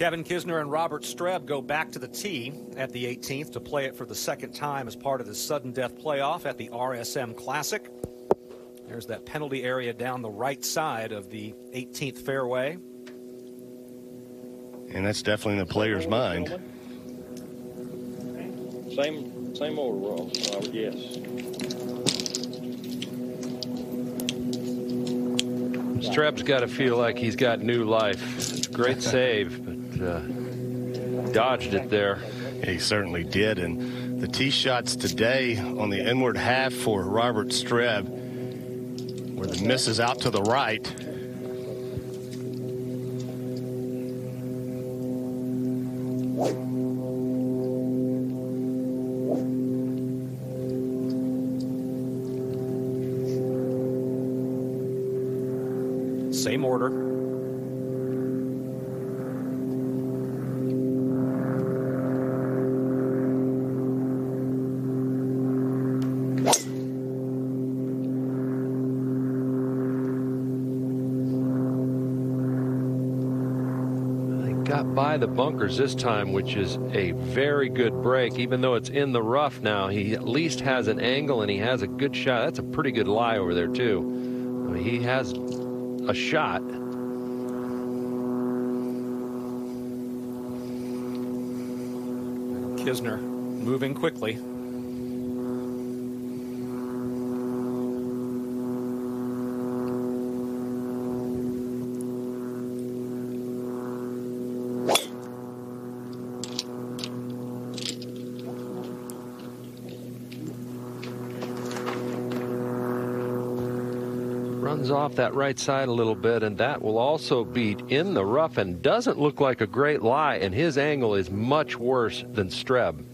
Kevin Kisner and Robert Streb go back to the tee at the 18th to play it for the second time as part of the sudden death playoff at the RSM Classic. There's that penalty area down the right side of the 18th fairway. And that's definitely in the player's mind. Same same order, Ross. Robert, yes. Streb's got to feel like he's got new life. Great save, but uh, dodged it there. He certainly did. And the tee shots today on the inward half for Robert Streb, where the miss is out to the right. Same order. By the bunkers this time, which is a very good break. Even though it's in the rough now, he at least has an angle and he has a good shot. That's a pretty good lie over there, too. I mean, he has a shot. Kisner moving quickly. Runs off that right side a little bit, and that will also beat in the rough and doesn't look like a great lie, and his angle is much worse than Streb.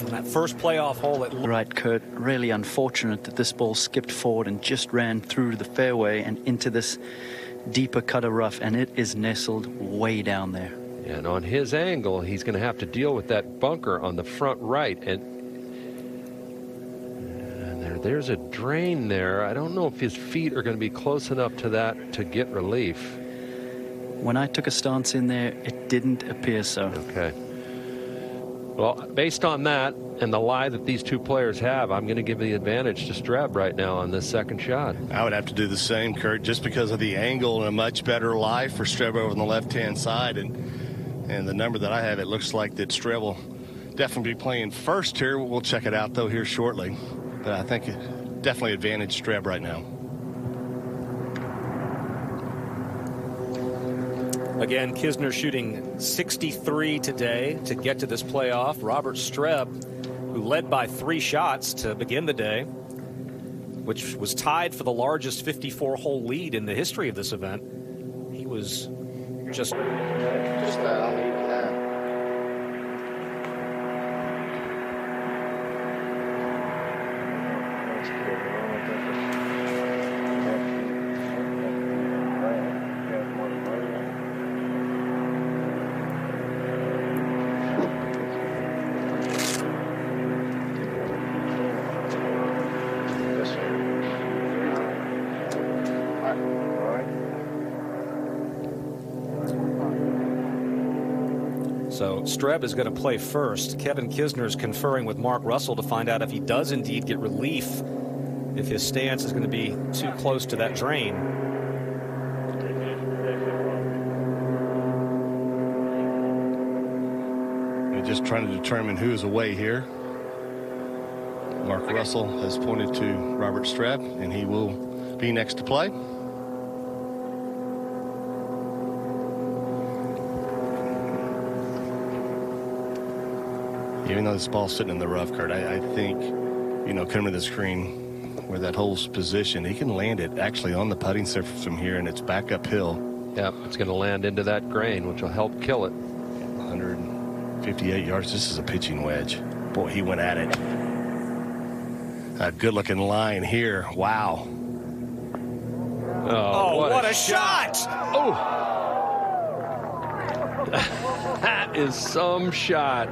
On that first playoff hole, it Right, Kurt. Really unfortunate that this ball skipped forward and just ran through the fairway and into this deeper cut of rough, and it is nestled way down there. And on his angle, he's going to have to deal with that bunker on the front right. And, and there, there's a drain there. I don't know if his feet are going to be close enough to that to get relief. When I took a stance in there, it didn't appear so. Okay. Well, based on that and the lie that these two players have, I'm going to give the advantage to Streb right now on this second shot. I would have to do the same, Kurt, just because of the angle and a much better lie for Streb over on the left-hand side. And and the number that I have, it looks like that Streb will definitely be playing first here. We'll check it out, though, here shortly. But I think definitely advantage Streb right now. Again, Kisner shooting 63 today to get to this playoff. Robert Streb, who led by three shots to begin the day, which was tied for the largest 54 hole lead in the history of this event. He was just. Just uh, So Streb is going to play first. Kevin Kisner is conferring with Mark Russell to find out if he does indeed get relief, if his stance is going to be too close to that drain. We're just trying to determine who is away here. Mark Russell has pointed to Robert Streb, and he will be next to play. Even though this ball's sitting in the rough, Kurt, I, I think, you know, coming to the screen where that hole's positioned, he can land it actually on the putting surface from here, and it's back uphill. Yep, it's going to land into that grain, which will help kill it. 158 yards. This is a pitching wedge. Boy, he went at it. A good looking line here. Wow. Oh, Oh, what, a, shot! Oh, that is some shot.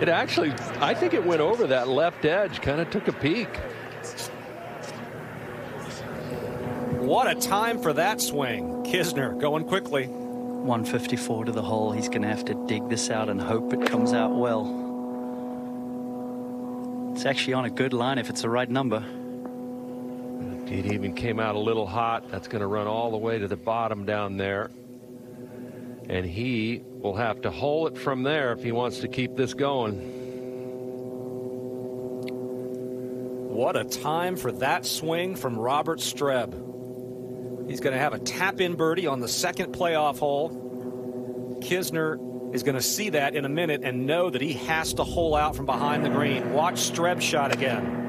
It actually, I think it went over that left edge, kind of took a peek. What a time for that swing. Kisner going quickly. 154 to the hole. He's going to have to dig this out and hope it comes out well. It's actually on a good line if it's the right number. It even came out a little hot. That's going to run all the way to the bottom down there. And he will have to hole it from there if he wants to keep this going. What a time for that swing from Robert Streb. He's going to have a tap in birdie on the second playoff hole. Kisner is going to see that in a minute and know that he has to hole out from behind the green. Watch Streb shot again.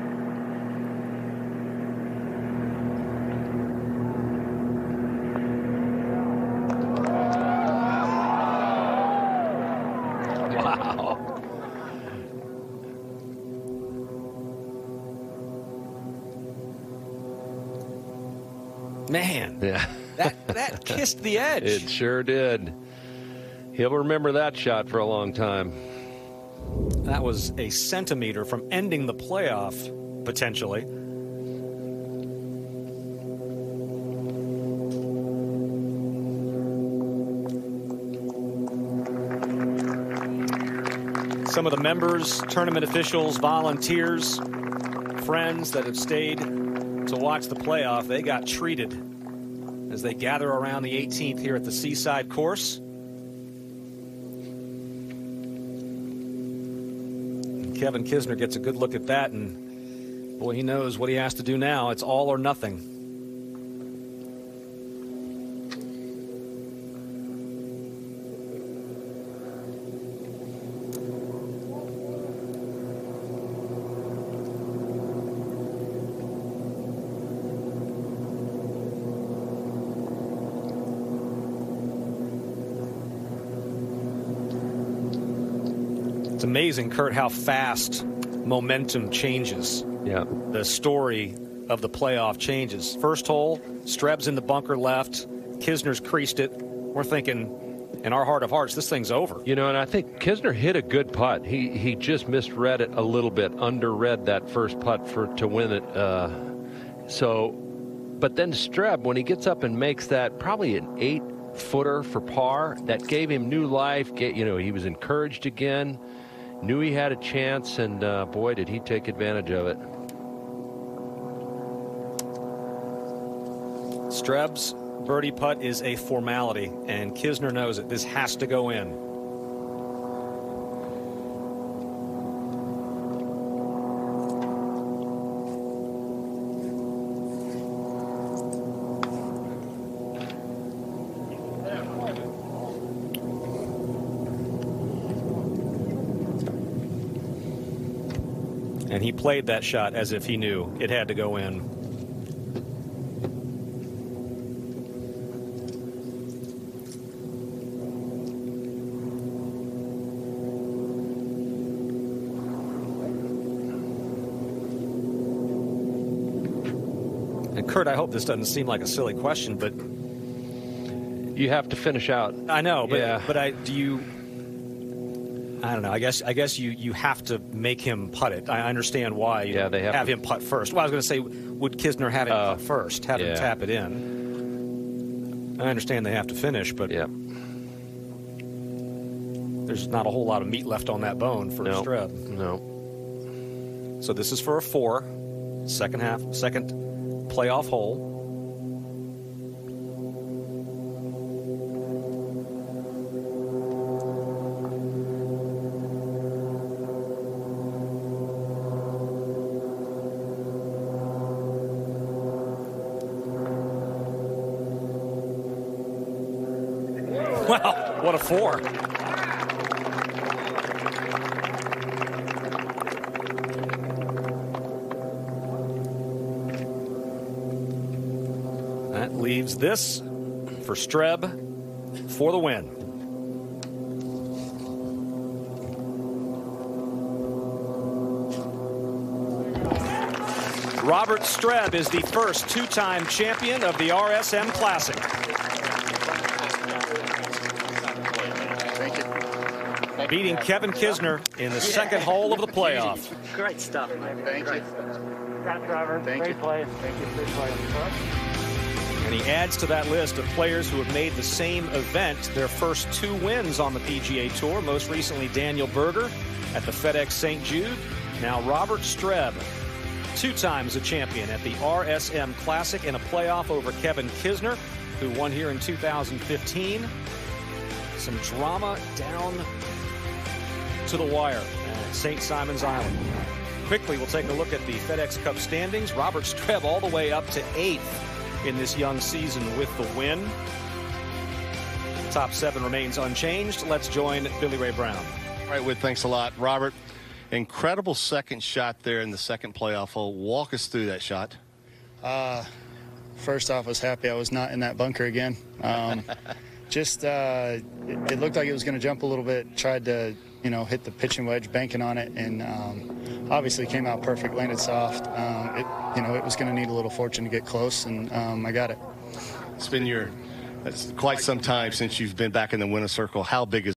Man, Yeah. that, that kissed the edge. It sure did. He'll remember that shot for a long time. That was a centimeter from ending the playoff, potentially. Some of the members, tournament officials, volunteers, friends that have stayed to watch the playoff, they got treated as they gather around the 18th here at the Seaside Course. Kevin Kisner gets a good look at that, and boy, he knows what he has to do now. It's all or nothing. Amazing, Kurt, how fast momentum changes. Yeah. The story of the playoff changes. First hole, Streb's in the bunker left. Kisner's creased it. We're thinking, in our heart of hearts, this thing's over. You know, and I think Kisner hit a good putt. He he just misread it a little bit, underread that first putt for to win it. Uh, so, but then Streb, when he gets up and makes that probably an eight footer for par, that gave him new life. Get, you know, he was encouraged again, knew he had a chance, and uh, boy, did he take advantage of it. Streb's birdie putt is a formality, and Kisner knows it. This has to go in. And he played that shot as if he knew it had to go in. And Kurt, I hope this doesn't seem like a silly question, but You have to finish out. I know, but Yeah. but I do you. I don't know. I guess I guess you you have to make him putt it. I understand why. You Yeah, they have to- him putt first. Well, I was going to say, would Kisner have him Oh, putt first? Have him tap it in. I understand they have to finish, but Yeah. there's not a whole lot of meat left on that bone for No. Streb. No. So this is for a four, second half, second playoff hole. Wow, what a four. That leaves this for Streb for the win. Robert Streb is the first two time champion of the RSM Classic. Beating Kevin Kisner in the second hole of the playoff. Great stuff, man. Thank you. Congrats, driver. Thank Great you. play. Thank you. Great play. And he adds to that list of players who have made the same event their first two wins on the PGA Tour. Most recently, Daniel Berger at the FedEx St. Jude. Now, Robert Streb, two times a champion at the RSM Classic in a playoff over Kevin Kisner, who won here in 2015. Some drama down to the wire at St. Simon's Island. Quickly, we'll take a look at the FedEx Cup standings. Robert Streb all the way up to eighth in this young season with the win. Top seven remains unchanged. Let's join Billy Ray Brown. All right, Whit, thanks a lot. Robert, incredible second shot there in the second playoff hole. Walk us through that shot. Uh, first off, I was happy I was not in that bunker again. Um, just, uh, it, it looked like it was going to jump a little bit. Tried to, you know, hit the pitching wedge, banking on it, and um, obviously came out perfect, landed soft. Um, it, you know, it was going to need a little fortune to get close, and um, I got it. It's been your, it's quite some time since you've been back in the winner's circle. How big is